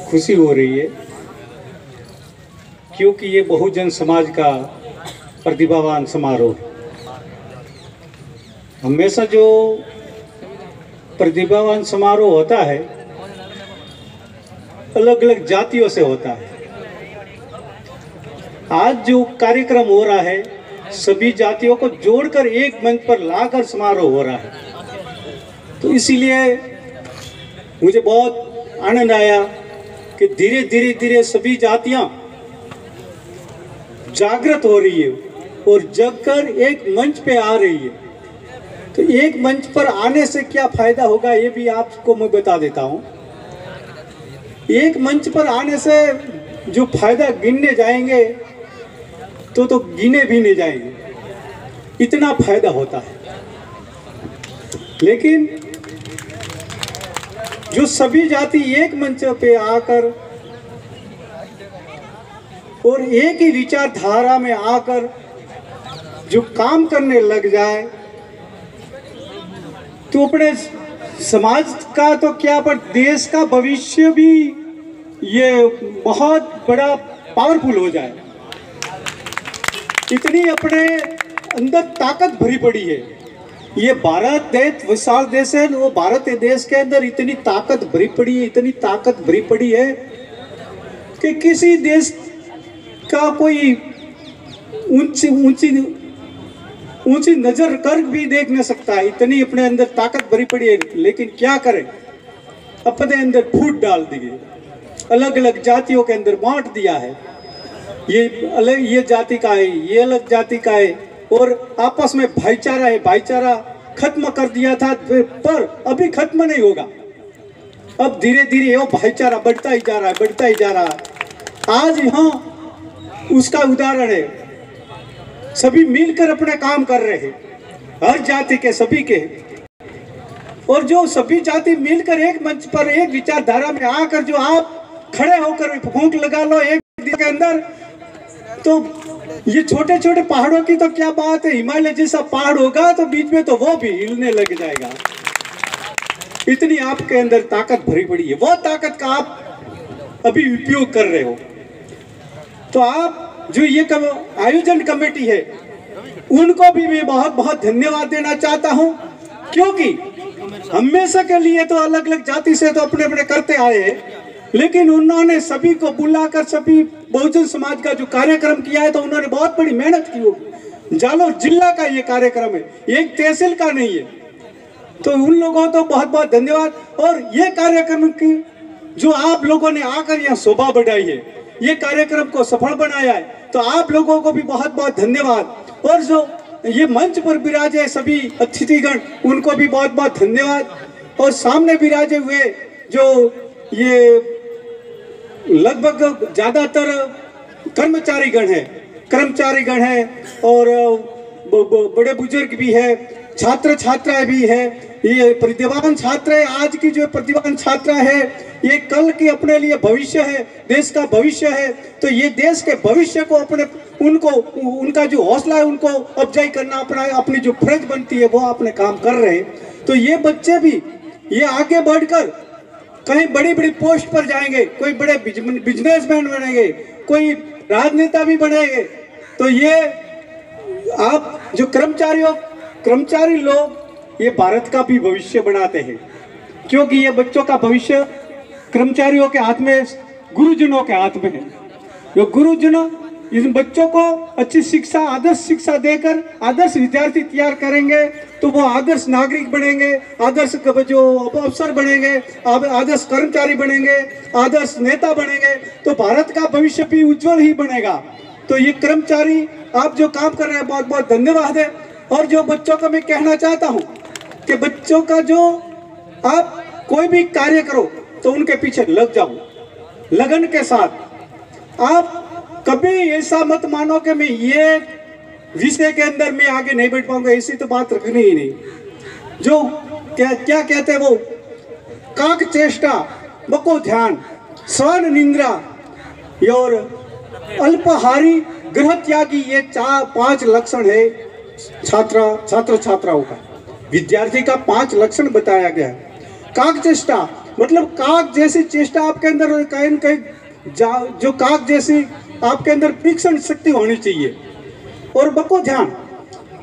खुशी हो रही है, क्योंकि ये बहुजन समाज का प्रतिभावान समारोह। हमेशा जो प्रतिभावान समारोह होता है अलग अलग जातियों से होता है। आज जो कार्यक्रम हो रहा है, सभी जातियों को जोड़कर एक मंच पर लाकर समारोह हो रहा है। तो इसीलिए मुझे बहुत आनंद आया। कि धीरे धीरे धीरे सभी जातियाँ जागृत हो रही है और जगकर एक मंच पे आ रही है। तो एक मंच पर आने से क्या फ़ायदा होगा, ये भी आपको मैं बता देता हूँ। एक मंच पर आने से जो फ़ायदा गिनने जाएँगे तो तो गिने भी नहीं जाएँगे। इतना फ़ायदा होता है। लेकिन जो सभी जाति एक मंच पे आकर और एक ही विचारधारा में आकर जो काम करने लग जाए तो अपने समाज का तो क्या, पर देश का भविष्य भी ये बहुत बड़ा पावरफुल हो जाए। इतनी अपने अंदर ताकत भरी पड़ी है। ये भारत देश, विशाल देश है, वो भारत देश के अंदर इतनी ताकत भरी पड़ी है, इतनी ताकत भरी पड़ी है कि किसी देश का कोई ऊँची ऊँची ऊँची नज़र कर भी देख नहीं सकता, इतनी अपने अंदर ताकत भरी पड़ी है, लेकिन क्या करें? अपने अंदर फूट डाल दिए। अलग अलग जातियों के अंदर बांट दिया है। ये अलग, ये जाति का है, ये अलग जाति का है। और आपस में भाईचारा है, भाईचारा खत्म कर दिया था पर अभी खत्म नहीं होगा। अब धीरे धीरे वो भाईचारा बढ़ता ही जा रहा है, बढ़ता ही जा रहा है। आज यहाँ उसका उदाहरण है। सभी मिलकर अपने काम कर रहे हैं, हर जाति के सभी के। और जो सभी जाति मिलकर एक मंच पर, एक विचारधारा में आकर जो आप खड़े होकर फूंक लगा लो एक दिन के अंदर तो ये छोटे छोटे पहाड़ों की तो क्या बात है? हिमालय जैसा पहाड़ होगा तो बीच में तो वो भी हिलने लग जाएगा। इतनी आपके अंदर ताकत भरी पड़ी है। वो ताकत का आप अभी उपयोग कर रहे हो। तो आप जो ये कम, आयोजन कमेटी है उनको भी मैं बहुत बहुत धन्यवाद देना चाहता हूँ। क्योंकि हमेशा के लिए तो अलग अलग जाति से तो अपने अपने करते आए हैं। लेकिन उन्होंने सभी को बुलाकर सभी बहुजन समाज का जो कार्यक्रम किया है तो उन्होंने बहुत बड़ी मेहनत की होगी। जालोर जिला का ये कार्यक्रम है एक तहसील का नहीं है। तो उन लोगों को बहुत बहुत धन्यवाद। और ये कार्यक्रम की जो आप लोगों ने आकर यहाँ शोभा बढ़ाई है, ये कार्यक्रम को सफल बनाया है तो आप लोगों को भी बहुत बहुत धन्यवाद। और जो ये मंच पर विराजे सभी अतिथिगण, उनको भी बहुत बहुत धन्यवाद। और सामने विराजे हुए जो ये लगभग ज़्यादातर कर्मचारी गण है कर्मचारी गण है और बड़े बुज़ुर्ग भी है छात्र छात्राएँ भी है। ये प्रतिभावान छात्र है, आज की जो प्रतिभावान छात्रा है, ये कल की अपने लिए भविष्य है, देश का भविष्य है तो ये देश के भविष्य को अपने, उनको उनका जो हौसला है, उनको अफजाई करना, अपना, अपनी जो फ़र्ज़ बनती है, वो अपने काम कर रहे तो ये बच्चे भी, ये आगे बढ़कर कहीं बड़ी बड़ी पोस्ट पर जाएँगे, कोई बड़े बिजनेसमैन बनेंगे, कोई राजनेता भी बनेंगे। तो ये आप जो कर्मचारियों कर्मचारी लोग ये भारत का भी भविष्य बनाते हैं। क्योंकि ये बच्चों का भविष्य कर्मचारियों के हाथ में, गुरुजनों के हाथ में है। जो गुरुजन इन बच्चों को अच्छी शिक्षा, आदर्श शिक्षा देकर आदर्श विद्यार्थी तैयार करेंगे तो वो आदर्श नागरिक बनेंगे, आदर्श जो अफसर बनेंगे आदर्श कर्मचारी बनेंगे, आदर्श नेता बनेंगे तो भारत का भविष्य भी उज्जवल ही बनेगा। तो ये कर्मचारी, आप जो काम कर रहे हैं, बहुत बहुत धन्यवाद है। और जो बच्चों का मैं कहना चाहता हूँ कि बच्चों का जो आप कोई भी कार्य करो तो उनके पीछे लग जाओ। लगन के साथ आप कभी ऐसा मत मानो कि मैं ये विषय के अंदर मैं आगे नहीं बैठ पाऊँगा, ऐसी तो बात रखनी ही नहीं। जो क्या क्या कहते वो? काक चेष्टा, बको ध्यान स्वर्ण निंद्रा, और अल्पहारी ग्रह त्यागी ये चार, पाँच लक्षण है छात्रा छात्र छात्राओं का। विद्यार्थी का पाँच लक्षण बताया गया। काक चेष्टा मतलब काक जैसी चेष्टा आपके अंदर कहीं कहीं जा- काक जैसी आपके अंदर तीक्ष्ण शक्ति होनी चाहिए। और बको ध्यान।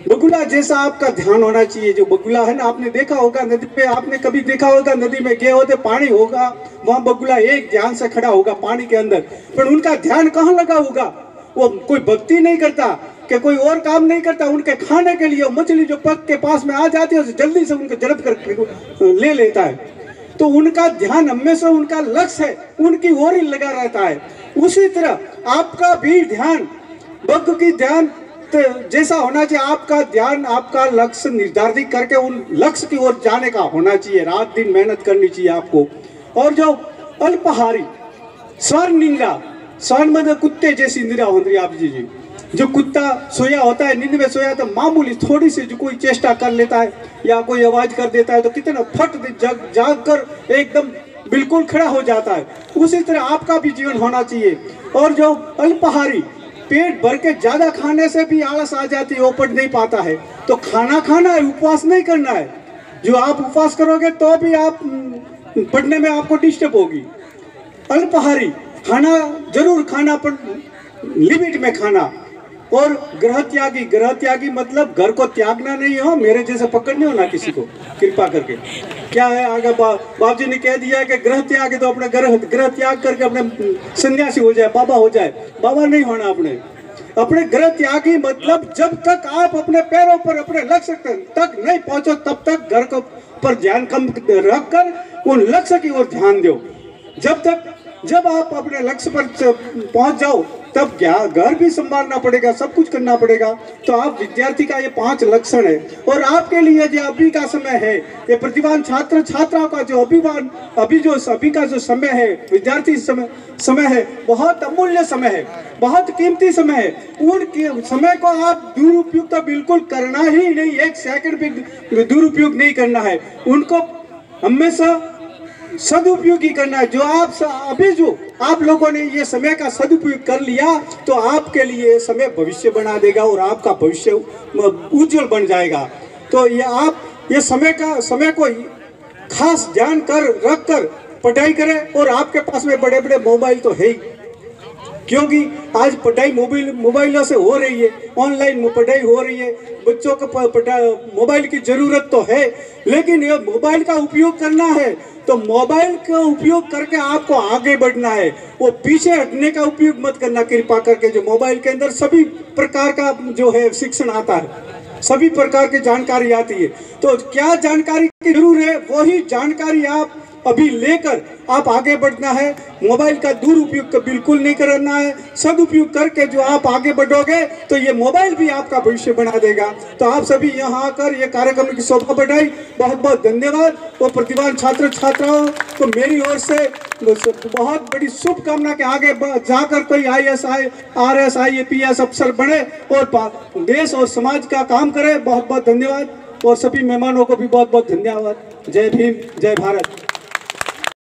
बगुला जैसा आपका ध्यान होना चाहिए। जो बगुला है ना, आपने देखा होगा, नदी पे आपने कभी देखा होगा, नदी में गए होते पानी होगा, वहाँ बगुला एक ध्यान से खड़ा होगा पानी के अंदर। पर उनका ध्यान कहाँ लगा होगा? वो कोई भक्ति नहीं करता, कि कोई और काम नहीं करता, उनके खाने के लिए मछली जो पग के पास में आ जाती है जल्दी से उनको जड़प कर ले लेता है। तो उनका ध्यान हमेशा उनका लक्ष्य है, उनकी ओर ही लगा रहता है। उसी तरह आपका भी ध्यान बग की ध्यान तो जैसा होना चाहिए, आपका ध्यान, आपका लक्ष्य निर्धारित करके उन लक्ष्य की ओर जाने का होना चाहिए। रात दिन मेहनत करनी चाहिए आपको। और जो अल्पहारी स्वर्ण निंद्रा स्वर्ण मतलब कुत्ते जैसी निंद्रा होती है आप जी जी। जो कुत्ता सोया होता है नींद में सोया तो मामूली थोड़ी सी जो कोई चेष्टा कर लेता है या कोई आवाज़ कर देता है तो कितना फट जग जाग कर एकदम बिल्कुल खड़ा हो जाता है। उसी तरह आपका भी जीवन होना चाहिए। और जो अल्पहारी पेट भर के ज़्यादा खाने से भी आलस आ जाती है वो पढ़ नहीं पाता है। तो खाना खाना है उपवास नहीं करना है। जो आप उपवास करोगे तो भी आप हम्म, पढ़ने में आपको डिस्टर्ब होगी। अल्पहारी खाना ज़रूर खाना पर लिमिट में खाना। और ग्रह त्यागी ग्रह त्यागी मतलब घर को त्यागना नहीं हो मेरे जैसे पकड़ने हो ना किसी को कृपा करके। क्या है आगे बा, बाप जी ने कह दिया है कि ग्रह त्याग तो अपने ग्रह ग्रह त्याग करके अपने सन्यासी हो जाए बाबा हो जाए। बाबा नहीं होना अपने। अपने ग्रह त्यागी मतलब जब तक आप अपने पैरों पर अपने लक्ष्य तक नहीं पहुंचो तब तक घर को पर ध्यान कम रख कर उन लक्ष्य की ओर ध्यान दो। जब तक जब आप अपने लक्ष्य पर पहुँच जाओ, तब क्या घर भी संभालना पड़ेगा, सब कुछ करना पड़ेगा? तो आप विद्यार्थी का ये पाँच लक्षण है। और आपके लिए जो अभी का समय है, ये प्रतिभान छात्र, छात्राओं का जो अभिमान, अभी जो अभी का जो समय है, विद्यार्थी समय समय है, बहुत अमूल्य समय है, बहुत कीमती समय है। उन समय को आप दुरुपयोग तो बिल्कुल करना ही नहीं, एक सेकंड भी दुरुपयोग नहीं करना है। उनको हमेशा सदुपयोग करना है। जो आप अभी जो आप लोगों ने ये समय का सदुपयोग कर लिया तो आपके लिए समय भविष्य बना देगा और आपका भविष्य उज्जवल बन जाएगा। तो ये आप ये समय का समय को खास ध्यान कर, रख कर पढ़ाई करें और आपके पास में बड़े बड़े मोबाइल तो है ही। क्योंकि आज पढ़ाई मोबाइल मोबाइलों से हो रही है, ऑनलाइन पढ़ाई हो रही है, बच्चों को मोबाइल की ज़रूरत तो है, लेकिन ये मोबाइल का उपयोग करना है। तो मोबाइल का उपयोग करके आपको आगे बढ़ना है। वो पीछे हटने का उपयोग मत करना, कृपा करके जो मोबाइल के अंदर सभी प्रकार का जो है शिक्षण आता है, सभी प्रकार की जानकारी आती है। तो क्या जानकारी की ज़रूर है, वही जानकारी आप अभी लेकर आप आगे बढ़ना है। मोबाइल का दुरुपयोग बिल्कुल नहीं करना है। सदुपयोग करके जो आप आगे बढ़ोगे तो ये मोबाइल भी आपका भविष्य बना देगा। तो आप सभी यहाँ आकर ये कार्यक्रम की शोभा बढ़ाई। बहुत बहुत धन्यवाद। और प्रतिभान छात्र छात्राओं को मेरी ओर से बहुत बड़ी शुभकामना के आगे जाकर कोई I S I, R S I A P S अफसर बने और देश और समाज का काम करे। बहुत बहुत धन्यवाद। और सभी मेहमानों को भी बहुत बहुत धन्यवाद। जय भीम, जय भारत।